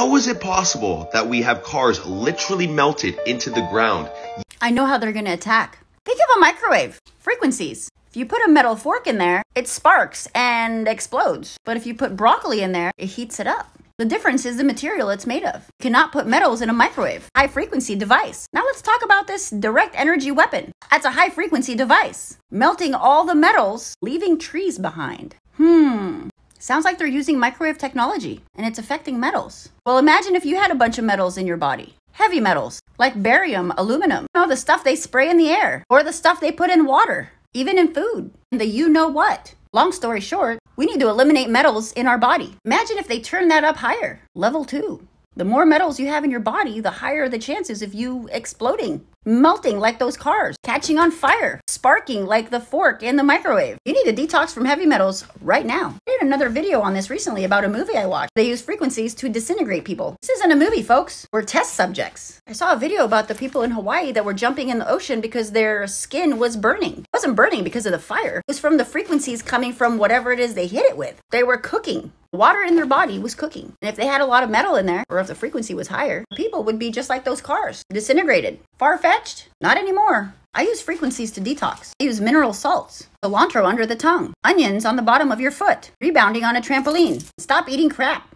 How is it possible that we have cars literally melted into the ground? I know how they're going to attack. Think of a microwave. Frequencies. If you put a metal fork in there, it sparks and explodes. But if you put broccoli in there, it heats it up. The difference is the material it's made of. You cannot put metals in a microwave, high frequency device. Now let's talk about this direct energy weapon. That's a high frequency device, melting all the metals, leaving trees behind. Hmm. Sounds like they're using microwave technology and it's affecting metals. Well, imagine if you had a bunch of metals in your body. Heavy metals like barium, aluminum, you know, the stuff they spray in the air or the stuff they put in water, even in food. The you know what. Long story short, we need to eliminate metals in our body. Imagine if they turn that up higher, level two. The more metals you have in your body, the higher the chances of you exploding, melting like those cars, catching on fire, sparking like the fork in the microwave. You need to detox from heavy metals right now. I did another video on this recently about a movie I watched. They use frequencies to disintegrate people. This isn't a movie, folks. We're test subjects. I saw a video about the people in Hawaii that were jumping in the ocean because their skin was burning. Wasn't burning because of the fire. It was from the frequencies coming from whatever it is they hit it with. They were cooking. Water in their body was cooking. And if they had a lot of metal in there, or if the frequency was higher, people would be just like those cars, disintegrated. Far fetched? Not anymore. I use frequencies to detox. I use mineral salts, cilantro under the tongue, onions on the bottom of your foot, rebounding on a trampoline. Stop eating crap.